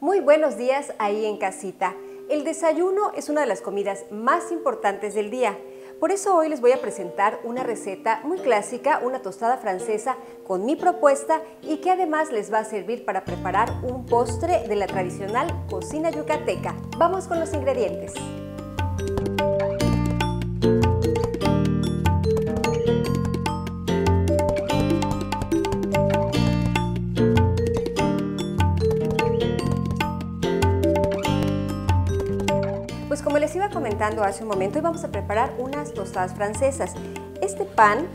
Muy buenos días ahí en casita. El desayuno es una de las comidas más importantes del día. Por eso hoy les voy a presentar una receta muy clásica, una tostada francesa con mi propuesta y que además les va a servir para preparar un postre de la tradicional cocina yucateca. Vamos con los ingredientes. Les iba comentando hace un momento, hoy vamos a preparar unas tostadas francesas. Este pan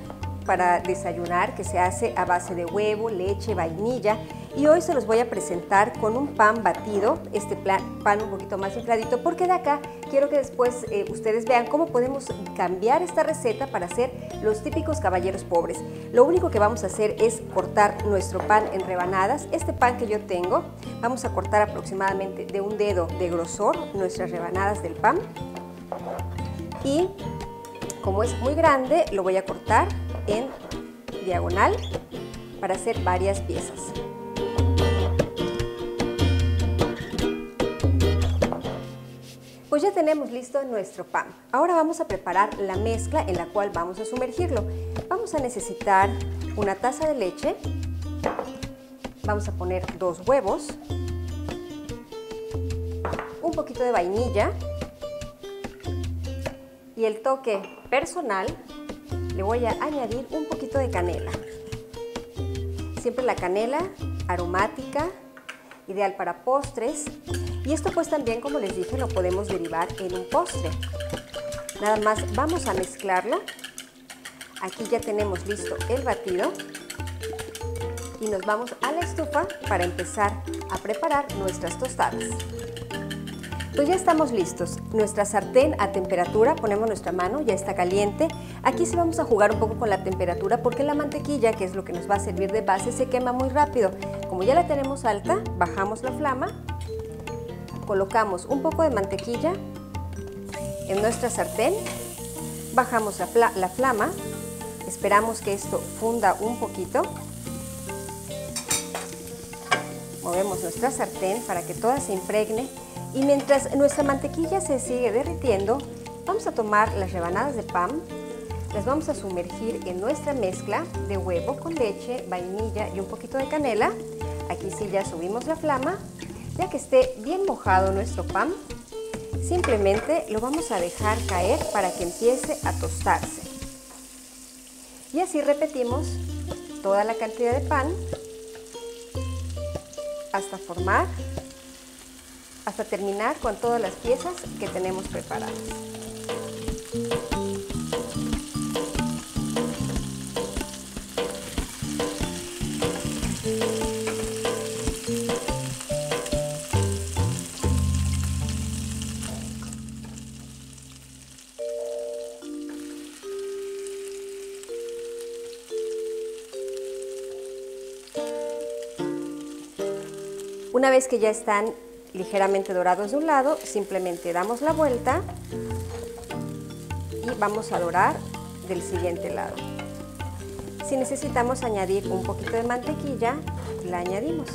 para desayunar que se hace a base de huevo, leche, vainilla y hoy se los voy a presentar con un pan batido, este pan un poquito más infladito porque de acá quiero que después eh, ustedes vean cómo podemos cambiar esta receta para hacer los típicos caballeros pobres. Lo único que vamos a hacer es cortar nuestro pan en rebanadas. Este pan que yo tengo, vamos a cortar aproximadamente de un dedo de grosor nuestras rebanadas del pan y como es muy grande lo voy a cortar en diagonal para hacer varias piezas. Pues ya tenemos listo nuestro pan. Ahora vamos a preparar la mezcla en la cual vamos a sumergirlo. Vamos a necesitar una taza de leche, vamos a poner dos huevos, un poquito de vainilla y el toque personal le voy a añadir un poquito de canela. Siempre la canela aromática, ideal para postres. Y esto pues también, como les dije, lo podemos derivar en un postre. Nada más vamos a mezclarlo. Aquí ya tenemos listo el batido. Y nos vamos a la estufa para empezar a preparar nuestras tostadas. Pues ya estamos listos. Nuestra sartén a temperatura, ponemos nuestra mano, ya está caliente. Aquí sí vamos a jugar un poco con la temperatura porque la mantequilla, que es lo que nos va a servir de base, se quema muy rápido. Como ya la tenemos alta, bajamos la flama, colocamos un poco de mantequilla en nuestra sartén, bajamos la, la flama, esperamos que esto funda un poquito, nuestra sartén para que toda se impregne y mientras nuestra mantequilla se sigue derritiendo, vamos a tomar las rebanadas de pan, las vamos a sumergir en nuestra mezcla de huevo con leche, vainilla y un poquito de canela. Aquí sí ya subimos la flama. Ya que esté bien mojado nuestro pan, simplemente lo vamos a dejar caer para que empiece a tostarse. Y así repetimos toda la cantidad de pan hasta formar hasta terminar con todas las piezas que tenemos preparadas. Una vez que ya están ligeramente dorados de un lado, simplemente damos la vuelta y vamos a dorar del siguiente lado. Si necesitamos añadir un poquito de mantequilla, la añadimos.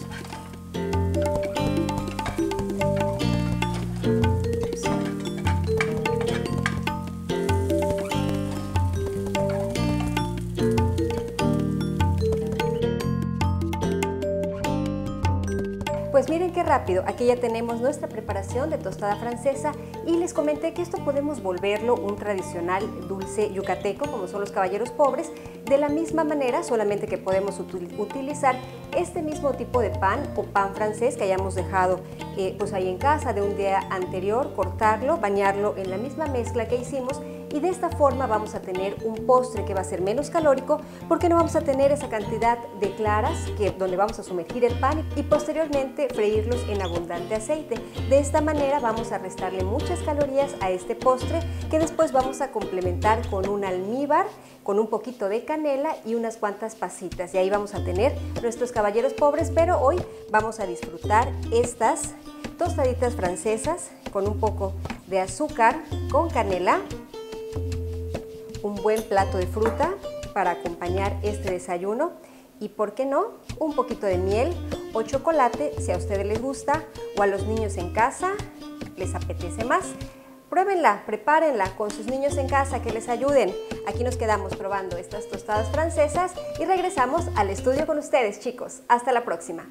Rápido, aquí ya tenemos nuestra preparación de tostada francesa y les comenté que esto podemos volverlo un tradicional dulce yucateco como son los caballeros pobres, de la misma manera solamente que podemos utilizar este mismo tipo de pan o pan francés que hayamos dejado eh, pues ahí en casa de un día anterior, cortarlo, bañarlo en la misma mezcla que hicimos y de esta forma vamos a tener un postre que va a ser menos calórico porque no vamos a tener esa cantidad de claras que, donde vamos a sumergir el pan y posteriormente freírlos en abundante aceite. De esta manera vamos a restarle muchas calorías a este postre que después vamos a complementar con un almíbar, con un poquito de canela y unas cuantas pasitas. Y ahí vamos a tener nuestros caballeros pobres, pero hoy vamos a disfrutar estas tostaditas francesas con un poco de azúcar con canela un buen plato de fruta para acompañar este desayuno y, ¿por qué no?, un poquito de miel o chocolate si a ustedes les gusta o a los niños en casa les apetece más. Pruébenla, prepárenla con sus niños en casa que les ayuden. Aquí nos quedamos probando estas tostadas francesas y regresamos al estudio con ustedes, chicos. Hasta la próxima.